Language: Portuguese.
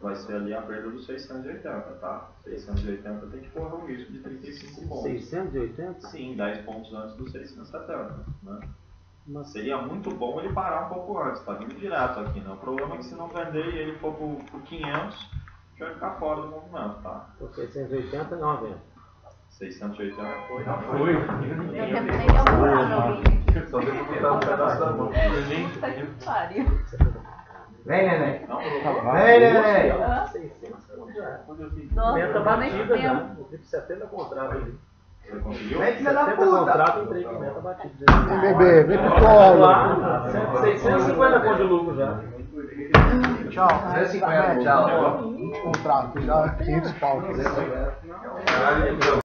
vai ser ali a perda dos 680, tá? 680 tem que correr um risco de 35 pontos. 680? Sim, 10 pontos antes dos 670, né? Mas Seria muito bom ele parar um pouco antes, tá vindo direto aqui, né? O problema é que se não vender e ele for pro, pro 500, já vai ficar fora do movimento, tá? por 680 não venda. 680 foi. Foi. Eu terminei de almoçar, meu. Só botar um pedaço da mão. Puta que pariu. Vem, neném. Neném. Hã? 600 pontos já. Nossa, Meta tá batida já. Eu tive 70 contratos ali. Você conseguiu? Vem, filha da 70 puta. contratos, entrei com meta batida. Vem, bebê, vem pro colo. lá, 650 pontos de lucro já. Tchau. 250, tchau. Contrato, já 500 pau.